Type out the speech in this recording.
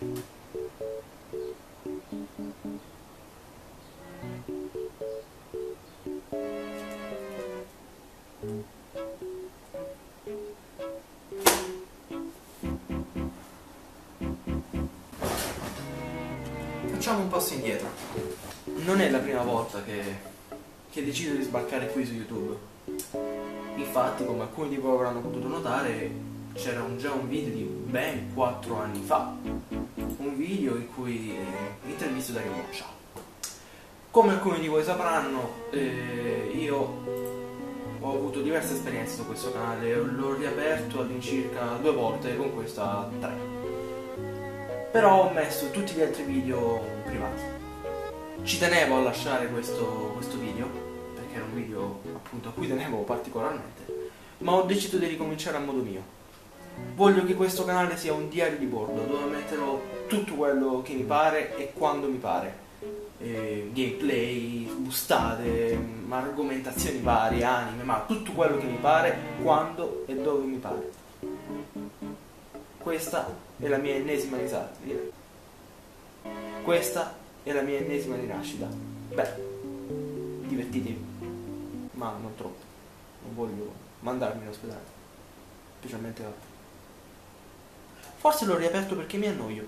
Facciamo un passo indietro. Non è la prima volta che, che decido di sbarcare qui su YouTube. Infatti, come alcuni di voi avranno potuto notare, c'era già un video di ben 4 anni fa. Un video in cui eh, intervisto Dario Boccia. Come alcuni di voi sapranno, eh, io ho avuto diverse esperienze su questo canale, l'ho riaperto all'incirca due volte, con questa tre. Però ho messo tutti gli altri video privati. Ci tenevo a lasciare questo, questo video, perché era un video appunto a cui tenevo particolarmente, ma ho deciso di ricominciare a modo mio. Voglio che questo canale sia un diario di bordo dove metterò tutto quello che mi pare e quando mi pare. Eh, gameplay, bustate, mm, argomentazioni varie, anime, ma tutto quello che mi pare, quando e dove mi pare. Questa è la mia ennesima risata. Questa è la mia ennesima rinascita. Beh, divertitevi, ma non troppo. Non voglio mandarmi in ospedale, specialmente oggi. Forse l'ho riaperto perché mi annoio.